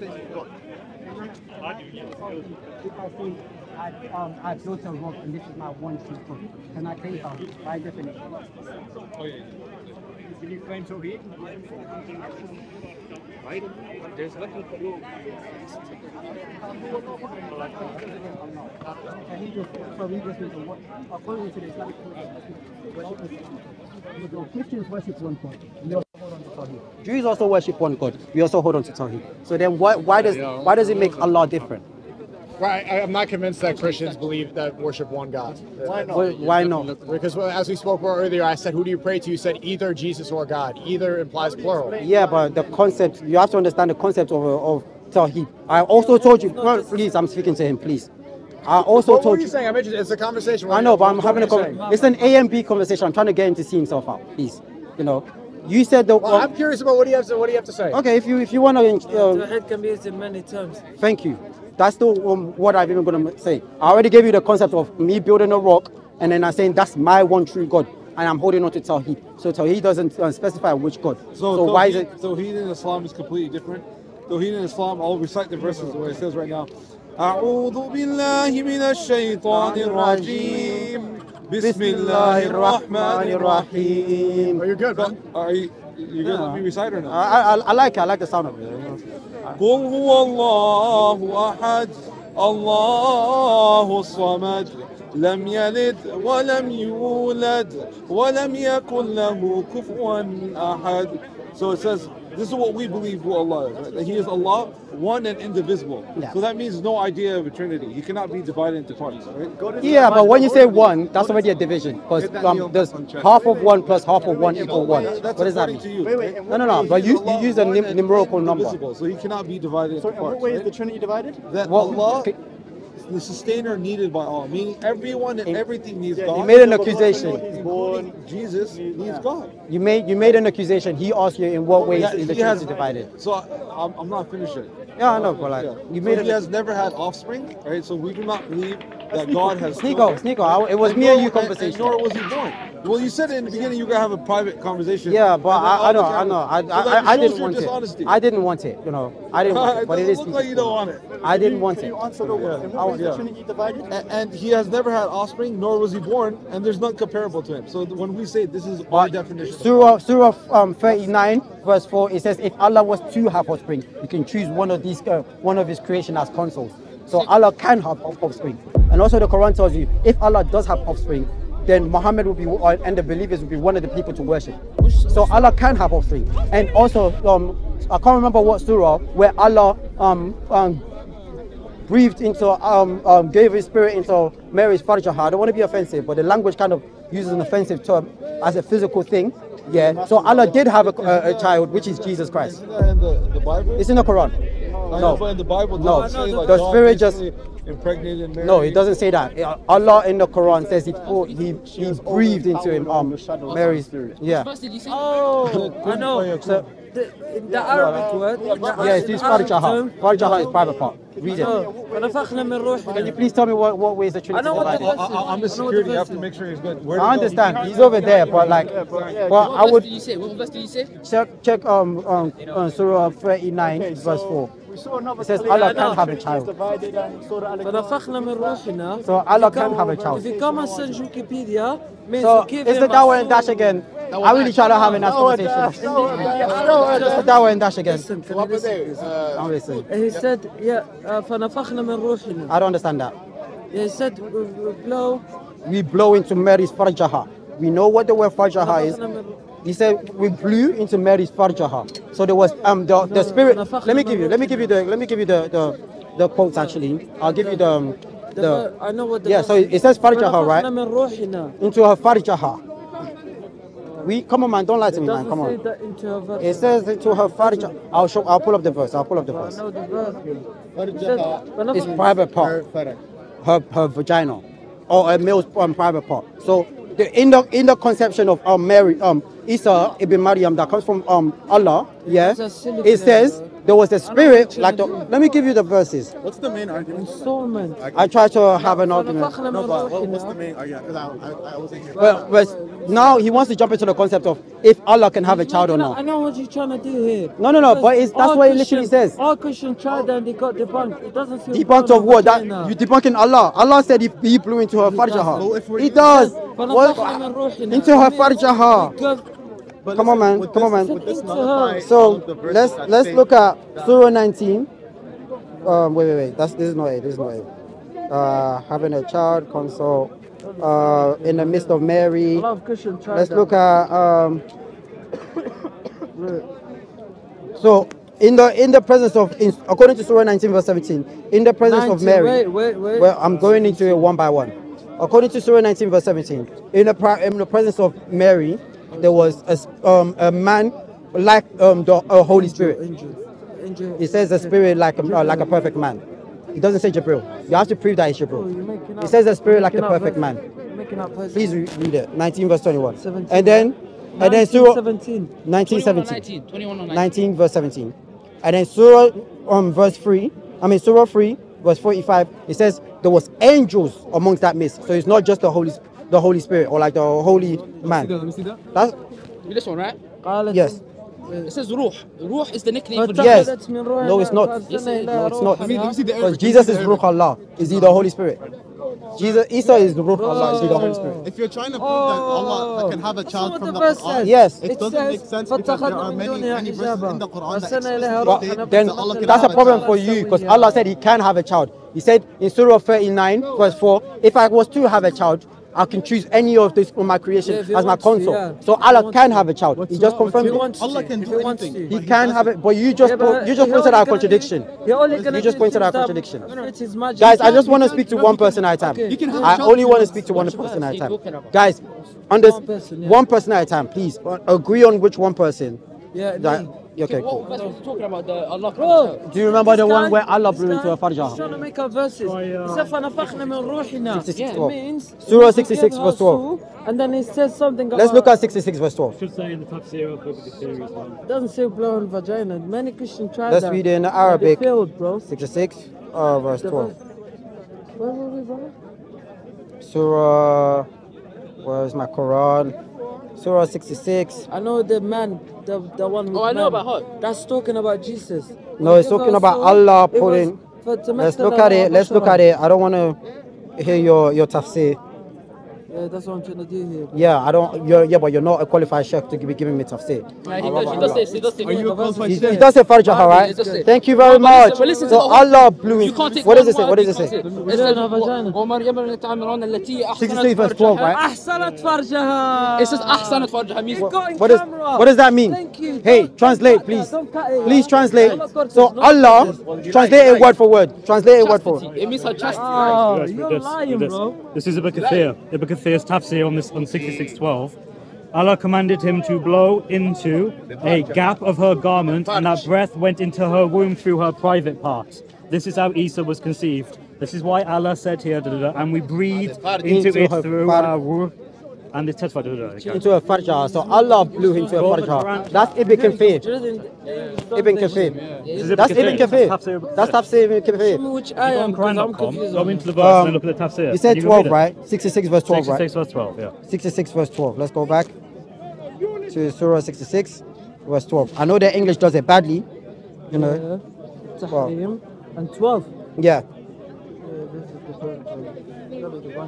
If I say I, um, I built a rock and this is my one true God, can I claim that by definition? Can you claim Tawheed? Right? There's nothing for you. Can he just, so he just needs to what, according to the Islamic the Christians worship one God. Tawheed. Jews also worship one God. We also hold on to Tawheed. So then why, why does why does it make Allah different? Right, I, I'm not convinced that Christians believe that worship one God. Why Why, why not? Because well, as we spoke earlier, I said, "Who do you pray to?" You said either Jesus or God. Either implies plural. Yeah, but the concept, you have to understand the concept of, of Tawheed. I also told you, no, please, I'm speaking to him, please. I also What were told you you. saying? I'm interested. It's a conversation. I know, but I'm What having a were you saying? conversation. It's an A and B conversation. I'm trying to get him to see himself out, please. You know, you said the. Well, I'm curious about what do you have to what do you have to say? okay, if you if you want to, uh, Tawheed can be used in many terms. thank you. That's still um, what I'm even going to say. I already gave you the concept of me building a rock, and then I'm saying that's my one true God, and I'm holding on to Tawheed. So Tawheed doesn't uh, specify which God. So, why is it? Tawheed in Islam is completely different. Tawheed in Islam, I'll recite the verses the way it says right now. أعوذ بالله من الشيطان الرجيم بسم الله الرحمن الرحيم Oh, you're good, man. Are you, you let me recite or not? I, I, I like it. I like the sound of it. قل هو الله أحد الله الصمد لم يلد ولم يولد ولم يكن له كفوا أحد So it says, this is what we believe who Allah is. Right? That He is Allah, one and indivisible. Yeah. So that means no idea of a trinity. He cannot be divided into parts. Right? Yeah, but when you say one, that's already a division because um, there's half of one plus half of one equal one. What does that mean? you. Wait, right? wait, No, no, no. But you, you use a one nim- and numerical number. indivisible, So he cannot be divided into So in parts. what way is the Trinity divided? that Well, Allah, okay. The sustainer needed by all, meaning everyone and everything needs God. You made an He's accusation. born. Jesus needs God. You made you made an accusation. He asked you in what ways Yeah, is the he has- Trinity divided? So I, I'm, I'm not finished yet. Yeah, I know, but like Yeah. you So made he has never had offspring, right? So we do not believe that God has. Sneako, I- it was me and you and conversation. nor was he born. Well, you said in the beginning you're gonna have a private conversation. Yeah, but I, I know, I know, I, So I, I didn't want dishonesty. it. I didn't want it. You know, I didn't want it, it but it doesn't look like you don't want it. I didn't want Can it. you answer the Yeah. in what Yeah. Trinity divided? A- And he has never had offspring, nor was he born, and there's none comparable to him. So when we say this is our definition, Surah, Surah um, 39, verse 4, it says, if Allah was to have offspring, you can choose one of these, uh, one of his creation as consoles. So Allah can have offspring. And also the Quran tells you, if Allah does have offspring, then Muhammad will be, uh, and the believers will be one of the people to worship. So Allah can have offspring. And also, um, I can't remember what surah, where Allah um, um, breathed into, um, um, gave his spirit into Mary's Farjaha. I don't want to be offensive, but the language kind of uses an offensive term as a physical thing. Yeah. So Allah did have a, a, a child, which is Jesus Christ. Isn't that in the, the Bible? It's in the Quran. I know, No. but in the Bible, No. say, like, The spirit just- impregnated Mary. No, it doesn't say that. Uh, Allah in the Quran says he put, he, he breathed into him um Mary's spirit. yeah. Oh, I know. So, the, it's the Arabic word. Yeah, is private park. Oh, can you please tell me what, what ways the Trinity I know what the I, am the security. I have to make sure he's good. Where I understand. He's over there, but like, well, I would. You say? What verse do you say? Check, check um, um, uh, Surah 39, verse 4. It says Allah can have a child. So Allah can have a child. If you come and search Wikipedia, so is the Dawa and Dash again? I really try to have a nice conversation. It's the Dawah and Dash again. Listen, can you listen? I'm listening. He said, yeah, uh, فنفخنا من روحنا. I don't understand that. He said, we- we blow. We blow into Mary's farjaha. We know what the word farjaha is. He said we blew into Mary's farjaha. So there was um the, the spirit. Let me give you. Let me give you the. Let me give you the the, the quotes actually. I'll give you the um, The, the ver- I know what the yeah. verse So is. it says farjaha right فنفخنا من روحنا. into her farjaha. We come on, man. Don't lie to it me, man. Come on. It says it to her father. I'll show. I'll pull up the verse. I'll pull up the verse. The verse. It's private part. Her her vagina, or a male's um, private part. So the in the in the conception of um Mary um Isa ibn Maryam that comes from um Allah. Yeah. It says there was a spirit like the, let me give you the verses. What's the main argument? Installment. i try to have an argument. no, but what's the main oh, argument I, I, I well, now he wants to jump into the concept of if allah can have a child or not. I know what you're trying to do here. No no no but it's, that's what it literally says. all christian tried and they got debunked. It doesn't feel debunked of what? That you debunking allah. Allah said he, he blew into her farjaha. he does. Well, into her farjaha because- But Come on, man. would Come on, this- man. Would this Into nullify her. So all of the verses let's let's look at Surah 19. Um, wait, wait, wait. That's this is not it. This is not it. Uh, having a child console uh, in the midst of Mary. A Christian Let's look at um. So in the in the presence of in, according to Surah 19 verse 17, in the presence of Mary. Wait, wait, wait. Well, I'm going into it one by one. According to Surah 19, verse 17, in the, in the presence of Mary, there was a, s- um, a man like um, the uh, Holy Spirit. Angel. Angel. It says a spirit like a, uh, like a perfect man. It doesn't say Jibril. You have to prove that it's Jibril. It says a spirit like a perfect man. You're Making up verses. Please read it. 19 verse 21. And then, and then Surah 17. 19, 17. 19. 21 or 19. 19 verse 17 and then surah um verse 3 i mean surah 3 verse 45 it says there was angels amongst that mist so it's not just the holy the Holy Spirit or like the holy man. Let me see that. Let me see that. That's this one, right? Yes. It says Ruh. Ruh is the nickname for Yes. No, it's not. Yes, no, it's not. Because Jesus is Ruh Allah. Is he the Holy Spirit? Jesus, Isa is the Ruh Allah. Is he the Holy Spirit? If you're trying to prove that Allah oh. can have a child from the Quran, yes. it doesn't make sense because there are many, many verses in the Quran that expressly then that's a problem for you because Allah said he can have a child. He said in Surah 39 verse 4, if I was to have a child, I can choose any of this from my creation Yeah, as my wants to, consort. yeah. So Allah can to. have a child. What's He just confirmed it. Allah can do he wants anything. to. He But can have it, but you just Yeah, po- but you just pointed only out a contradiction. do- he only gonna You just do pointed out a contradiction. magic. Guys, I just want to speak to one person at a time. Okay. You can have I a child only want to speak to one person at a time. you talking about? Guys, on this One person, yeah. one person at a time, please agree on which one person. Yeah, That, me. okay, What cool. verse was talking about? The Allah Bro, Do you remember the this one guy- where Allah this blew into guy a farjaha? is trying to make up verses. He said, فَنَفَخْنَا مِنْ روحنا. 66, It 12. means Surah we 66 give verse her 12. soul, And then he says something Let's about- look at 66 verse 12. should say in the tafsir of the series one. It doesn't say blowing vagina. Many Christians tried Let's that. read it in but they Arabic. failed, bro. 66 uh, verse The 12. verse- Where were we, brother? Surah, where's my Quran? Surah 66. I know the man, the, the one. oh, I know man. about her. That's talking about Jesus. No, it's talking about uh, Allah putting. Let's look at it. Let's look at it. I don't want to hear your your tafsir. Yeah, that's what I'm trying to do here. Yeah, I don't. You're, yeah, but you're not a qualified chef to be giving me tafsir. Yeah, he, does, he, does say, he does say. Are you a qualified sheikh? He, does say Farjah, right? Say. Thank you very much. But listen, but listen so Allah blew you What does it say? What does it say? Sixty-three verse twelve, right? Ahsanat Farjaha. It says Ahsanat Farjaha means. What does What does that mean? Thank you. Hey, translate, please. Please translate. So Allah, translate it word for word. Translate it word for word. It means her chastity. Oh, you're lying, bro. This is a book of fear. Kathir's tafsir on this on 6612. Allah commanded him to blow into a gap of her garment, and that breath went into her womb through her private parts. This is how Isa was conceived. This is why Allah said here, and we breathe into Into it through our ruh, and the tesfa. da, da, da. Into a farjaha. So Allah blew into a farjaha. That's Ibn Kathir. Ibn Kafir. This That's Ibn Kafir. Kathir. That's Tafsir Ibn Kafir. Kathir. me which Go ayah, on I'm Quran.com, confused. go on into the it. verse Um, and look at the tafsir. You said You can read 12, right? 66 verse 12, right? 66 verse 12, yeah. 66 verse 12. Let's go back to Surah 66 verse 12. I know that English does it badly, you know. Yeah. Tahrim and 12. Yeah. Yeah, this is the point. That was the one.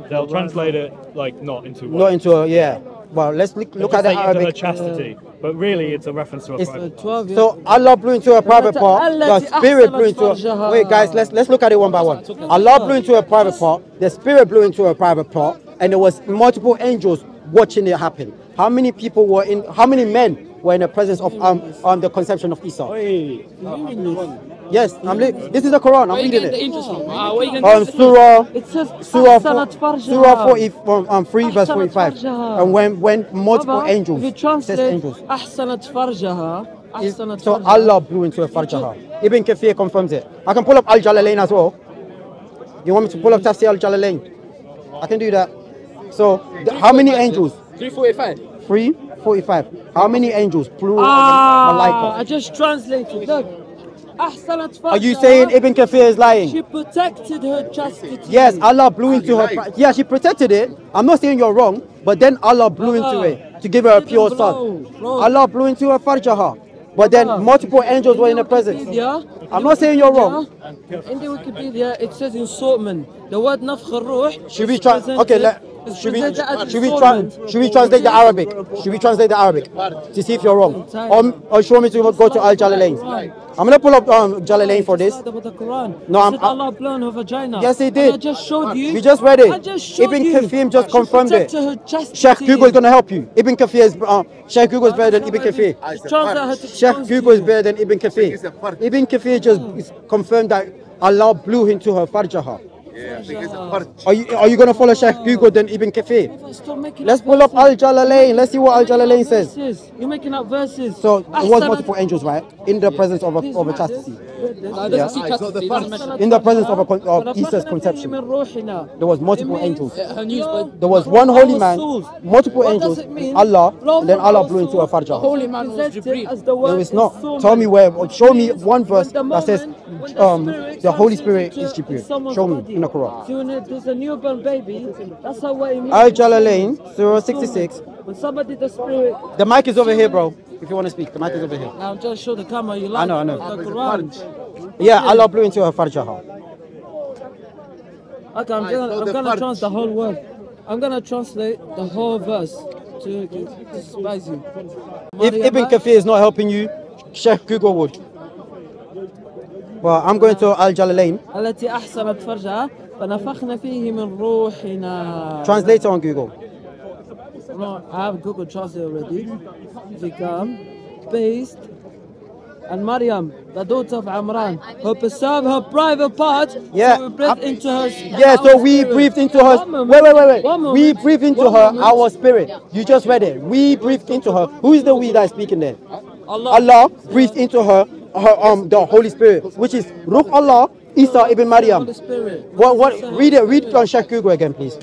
They'll translate it like not into what? Not into a, yeah. Well, let's look, look at the Arabic. chastity, uh, but really it's a reference to a it's private. part. So Allah blew into a private part. The spirit blew into a. Wait, guys, let's let's look at it one by one. Allah blew into a private part. The spirit blew into a private part, and there was multiple angels watching it happen. How many people were in? How many men were in the presence of um, um, the conception of Isa. Yes, I'm this is the Quran. I'm reading it. Um, Surah, it says, Surah, four, Surah four, from, um, um, 3 verse 45. And when, when multiple angels, says angels. Is, so Allah blew into a farjaha. Ibn Kafir confirms it. I can pull up Al-Jalalain as well. You want me to pull up Tafsir Al-Jalalain? I can do that. So, how many angels? 345. 3 45. How many angels? Plural. Ah, I just translated. Look. Are you saying Ibn Kafir is lying? She protected her chastity. Yes, Allah blew into her. Yeah, she protected it. I'm not saying you're wrong, but then Allah blew into ah. it to give her a pure son. Allah blew into her farjaha. But then ah. multiple angels were in the presence. I'm not saying you're wrong. In the Wikipedia, it says in Su'man, the word nafkh Should we try? Okay, let, should we should we try? insortment. Should we translate the Arabic? Should we translate the Arabic to see if you're wrong, or, or show me to go to Al Jalalain? I'm gonna pull up um, Jalalain for this. About the Quran. No, I'm- said I'm- Allah blown her vagina. Yes, he And did. I just showed you. We just read it. I just showed Ibn you. Kathir just confirmed it. protected her chastity. Sheikh Google is gonna help you. Ibn Kathir is uh, Sheikh Google is better than Ibn Kathir. Translate her Sheikh Google is better than Ibn Kathir. Ibn Kathir just confirmed that Allah blew into her farjaha. Are you are you gonna follow Sheikh Google than Ibn Kathir? Let's pull up Al verses. Jalalain. Let's see what Al Jalalain says. You're making up verses. So it was multiple angels, right? In the presence of a, of a chastity. In the presence of, a, of Isa's conception, there was multiple angels. There was one holy man, multiple angels, Allah, and then Allah blew into a farja. Holy man was No, it's not. Tell me where. Show me one verse that says um, the Holy Spirit is Jibreel. Show me in the Quran. There's a newborn baby. That's how I mean. Al Jalalain, Surah 66. When somebody the Spirit. The mic is over here, bro If you want to speak, the mic is over here. Now just show the camera. You I like know, I know. the Quran. Yeah, Allah blew into her farjaha. Okay, I'm gonna, I'm gonna translate the whole word. I'm gonna translate the whole verse to despise you. If Ibn Kathir is not helping you, Sheikh Google would. Well, I'm going to Al Jalalain. التي أحسنت فرجها فنفخنا فيه من روحنا. Translate on Google. No, I have Google Translate already. If you come. And Maryam, the daughter of Amran, who preserved her private parts, Yeah, so we breathed into her. Yeah, so we spirit. breathed into her. Moment, Wait, wait, wait, wait. We breathed into one her moment. our spirit. You just read it. We breathed into her. Who is the we that is speaking there? Allah. Allah breathed into her, her um the Holy Spirit, which is Ruh Allah, Isa ibn Maryam. What what? Read it. Read on Sheikh Google again, please.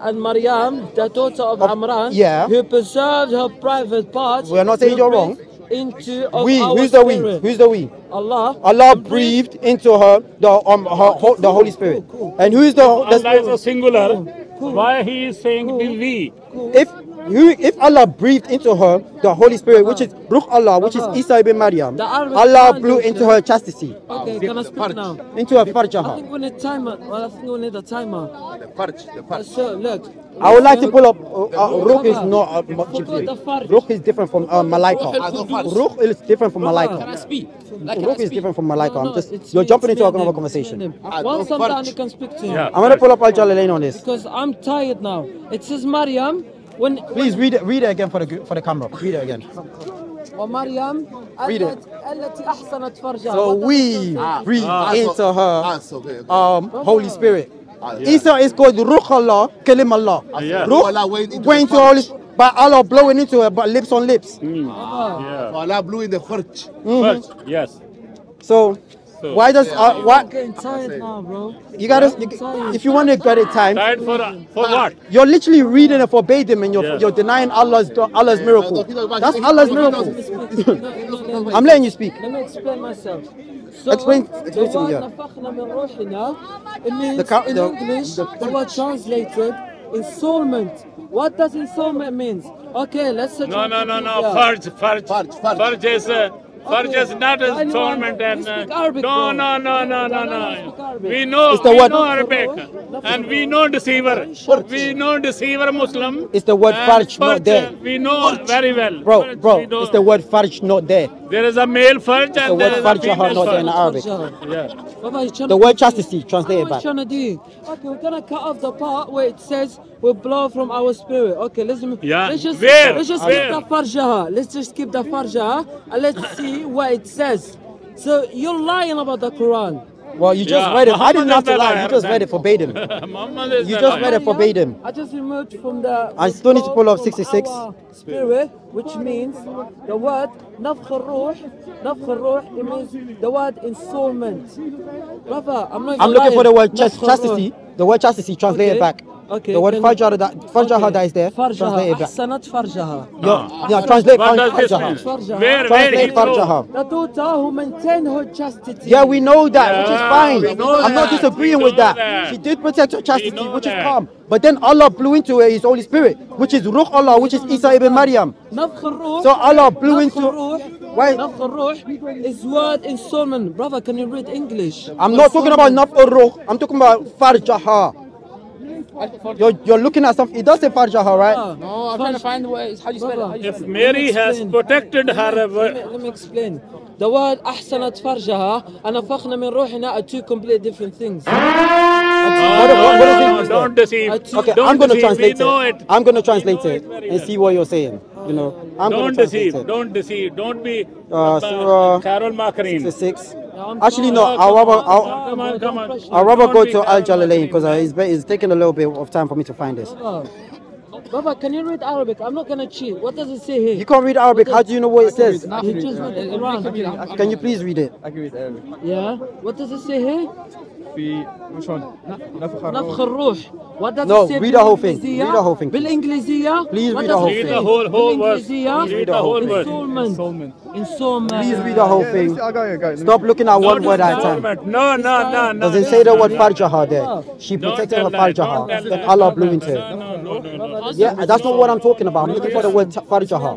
And Maryam, the daughter of Amran, yeah. who preserved her private parts. We are not saying you're wrong. Into of We. our Who's the we? Who's the we? Allah. Allah breathed into her the um her, ho- the Holy Spirit. And who is the, the Allah is a Spirit? singular. Why he is saying the we? If who, if Allah breathed into her the Holy Spirit, which is Ruh Allah, which is Isa ibn Maryam, Allah blew into her chastity, Okay, can I speak now? into her I think we need timer. Well, I think we need a timer. The farj, the farj. So look. I would like to pull up. Uh, uh, Ruh is not uh, Forgot the farj. Ruh is different from uh, Malaika. Ruh is different from Can I speak? Like, Ruh is different from Malaika. No, I'm just it's you're me, jumping it's into me another and him, conversation. it's me and. Once I'm done, you can speak to him. Yeah. I'm gonna pull up Al Jalalain on this. Because I'm tired now. It says Maryam. When Please read it. Read it again for the for the camera. Read it again. ومريم Read it. التي أحسنت فرجها. So What does we it say? breathe Ah, so- into her Ah, so okay, okay. um Holy Spirit. Ah, yeah. Isa is called Ruh Allah, Kalim Allah. yeah. Ruh Allah went into went the to Holy farj. by Allah blowing into her, but lips on lips. Yeah. So Allah blew in the farj. First, yes. So so why does uh, what? Getting tired now, bro. You gotta. You, if you want to get it time. Tired for uh, for what? You're literally reading a verbatim and you're yeah. you're denying Allah's Allah's miracle. That's Allah's miracle. I'm letting you speak. Let me explain myself. So explain, explain the to me. Yeah. It means the, the, in English, the, the word translated installment. What does installment means? Okay, let's. No, no, no, no. Farj, farj, farj, farj is. Uh, farj is not Anyone- installment and uh, speak Arabic, no, bro. no, no, no, no, We speak no. Arabic. We know, It's the we word- know Arabic, and we know deceiver. We know deceiver Muslim. It's the word and farj, not there. We know very well. Bro, Farj, bro, we know. it's the word farj not there. There is a male farj The and there word is a female not there in. Arabic. Yeah. Baba, he's trying The word chastity, translate it What are you trying to do? Okay, we're gonna cut off the part where it says we blow from our spirit. Okay, let's Yeah, let's just where? let's just Where? keep the farjaha. Let's just keep the farjaha and let's see what it says. So you're lying about the Quran. Well, you just Yeah, read it. I didn't have to lie. You just read it verbatim. Muhammad You just read it verbatim. I just removed from the. I still need to pull up 66. Spirit, which means the word nafkh ruh. Nafkh ruh. It means the word installment. Brother, I'm not. I'm even looking for the word chastity. The word chastity, translate Okay. it back. Okay. The word farjaha, farjaha that is there. Farjaha. Ahsanat farjaha. Yeah. Yeah. Translate farjaha. Very, very farjaha. The daughter who maintained her chastity. Yeah, we know that, which is fine. I'm not disagreeing with that. She did protect her chastity, which is calm. But then Allah blew into her His Holy Spirit, which is Ruh Allah, which is Isa ibn Maryam. So Allah blew into. Why? is word in Solomon. Brother, can you read English? I'm not talking about Naf Ruh. I'm talking about Farjaha. You're, you're looking at something. It does say Farjaha, right? No, I'm trying to find what is how do you spell it? How do you If spell it? Mary has Explain. protected her, Let me, let me explain. The word أحسنت فرجها and نفخنا من روحنا are two completely different things. What- what- what does it mean? don't deceive. Okay, don't I'm going to deceive. translate we know it. it. I'm going to translate it and see what you're saying. You know, I'm going Don't to translate deceive. it. Don't deceive. Don't be Uh, uh, Surah Carol Makarin. 66. I'm Actually, no. I'll rather, I'll, Come on, come on. I'll rather go to Al Carol Jalalain because uh, it's, be- it's taking a little bit of time for me to find this. Baba, Baba, can you read Arabic? I'm not gonna cheat. What does it say here? You can't read Arabic. How do you know what it says? You just read the Quran. Can you please read it? I can read Arabic. Yeah. What does it say here? في which one? نفخ نفخ الروح. What does No, it say read the whole thing. بالإنجليزية? Read the whole thing, please. بالإنجليزية. Please What read does the whole it Read thing. the whole, whole verse. بالإنجليزية. Read the whole verse. Installment. Installment. Please read the whole Yeah, let me thing. see. I got it, I got it. Stop looking at one Not word at a time. installment. No, no, no, no. Does it no, say the no, word no. farjaha there? She Don't protected tell her that. Don't farjaha. tell Then that. Allah blew into No, it. no, no, no, no. Yeah, that's not what I'm talking about. I'm looking for the word farjaha.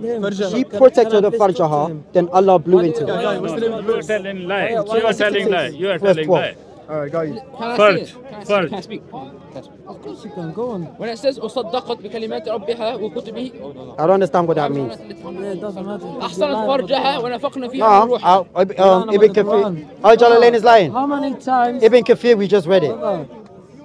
She protected her farjaha. Then Allah blew into it. No, no, you are telling lie. You are telling lie. You are Verse telling 12. lie. Alright, got you. Can I First, say it? Can I, first. can I speak? Can I speak? Of course you can go on. When it says وصدقت بكلمات ربها وكتبه I don't understand what that means. Yeah, it doesn't matter. أحسنت فرجها ونفخنا فيها من No, روحها uh, um, Ibn Kathir. Al Jalalain is lying. How many times? Ibn Kathir, we just read it.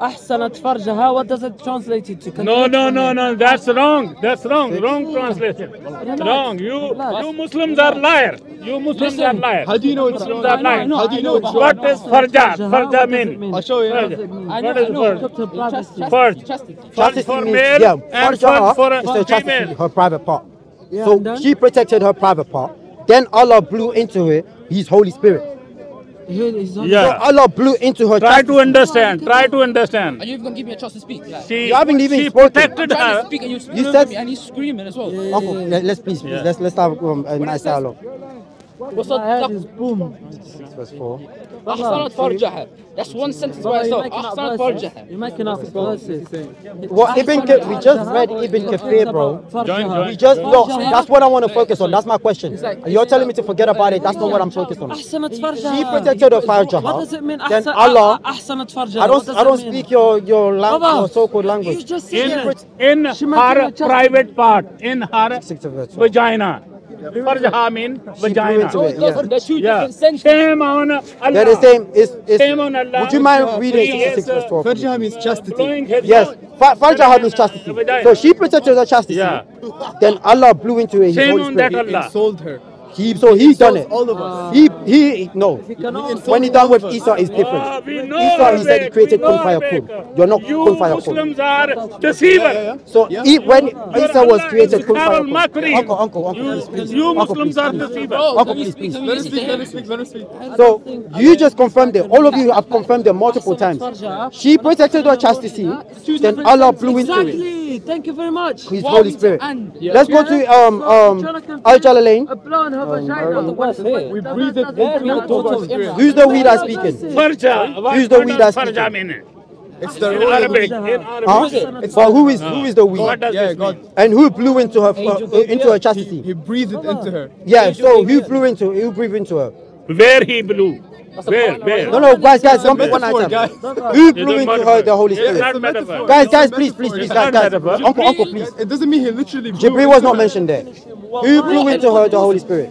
أحسنت فرجها. What does it translate to? Can you No, read no, for no, me? no. That's wrong. That's wrong. Wrong translation. Wrong. You, you Muslims are liar. You Muslims are liar. How do you know it's Muslims wrong? are liar. How do you know it's wrong? What is farja? Farja, Farja what does it mean? mean? I'll show you. Farja. I know, What I is know. farja? Chapter privacy. First, Chastity. first Chastity for means, male yeah, and farjaha first for is the a chastity, female. her private part. Yeah, So and then? she protected her private part. Then Allah blew into her His Holy Spirit. Yeah. So Allah blew into her. Try to understand. Try to understand. Are you even gonna give me a chance to speak? Like, she, you haven't even she protected her. Speak and you, you said, me and he's screaming as well. Yeah, yeah, let's please, please yeah. let's let's have um, a nice dialogue. What's up? Boom. Six four. Ahsanat Farjaha. That's one sentence by itself. Ahsanat Farjaha. You making up verses. Well, Ibn K we just read Ibn Kafir, bro. We just no. That's what I want to focus on. That's my question. You're telling me to forget about it. That's not what I'm focused on. Ahsanat Farjaha. She protected her Farjaha. What does it mean? Then Allah. Ah, Ahsanat Farjaha. I don't. I don't speak your your language, your so-called language. You just in, in her private part, in her vagina. Farjaha mean blew vagina. into it. Those Yeah. are the two Yeah. different sentences. Shame on Allah. They're same. It's, it's, Shame on Allah. would you mind He reading is, 66 verse 12? Farjaha means chastity. Yes, Fa- Farjaha means chastity. So she protected her chastity. Yeah. Then Allah blew into it His Shame on that Spirit. Allah. Sold her. He, so he done it. All of us. He he no. cannot- When he done with Isa is different. Ah, we know Isa he said he created we know kun You're not You kun fayakun. Muslims are deceiver. So he, when Isa was created kun Carol fayakun. Uncle, uncle, uncle, You, please, please. you Uncle, Muslims please, are please. deceiver. Uncle, please, please. Let us speak, let us speak, let us speak. So you just confirmed it. All of you have confirmed it multiple times. She protected her chastity. Then Allah blew into it. Exactly. Thank you very much. His Holy Spirit. And Let's go to um um Al Jalalain. A blow in her vagina. We breathe it into her total. Who's the weed that's speaking? Farja. Who's the weed does that's speaking? It's the In Arabic. In Huh? Arabic. But who is who is the weed? What Yeah, God. And who blew into her uh, into her chastity? He breathed it into her. Yeah. So who blew into who breathed into her? Where he blew? Where? Where? No, no, guys, guys, one, one metaphor, at a time. guys. Who blew into her the Holy Spirit? Guys, guys, please, please, please, guys, guys. metaphor. Uncle, uncle, please. It doesn't mean he literally blew Jibril was not mentioned there. Who blew into her the Holy Spirit?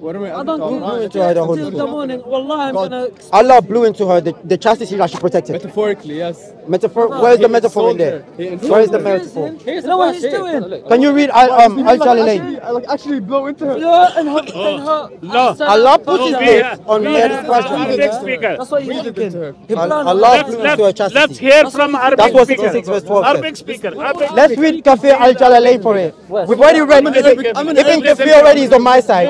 What am I? I don't think blew into her the Holy till the Spirit. morning. Wallah, I'm gonna. Allah blew into her the, the chastity that she protected. Metaphorically, yes. Metaphor. Where is the metaphor in there? Where is the metaphor? Here's You know what he's here. doing? Can you read Al um Al Like, Jalalain? actually, like actually blow into her. Yeah, and her, and her. Allah put his No, lips on we Mary's have- Farja. Arabic speaker. That's what you're thinking. Let's, flew let's, into let's hear from Arabic speaker. 66 verse 12 says. Arabic speaker. Let's read Kafir Al Jalalain for it. We've already read Ibn, Ibn Kafir already is on my side.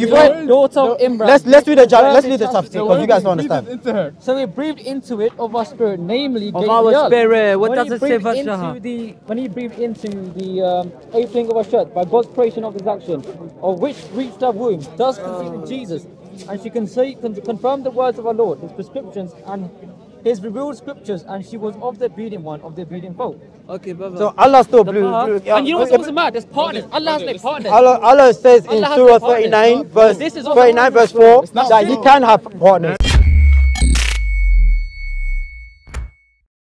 You've read, daughter of Imran. let's let's read the Jal- let's read the chastity because you guys don't understand. So we breathed into it of our spirit, namely Of our spirit. What does it say, breathed into Vashaha? the when he breathed into the um, opening of our shirt by God's creation of His action, of which reached our womb, thus conceived Jesus, and she can say con- confirmed the words of our Lord, His prescriptions and His revealed scriptures, and she was of the obedient one, of the obedient folk. Okay, brother. So Allah still The blew. path- blew And you know what's also mad? There's partners. Allah has no partners. Allah, Allah says in Allah has Surah no partners. 39, verse This is 39, verse 4, that He can have partners.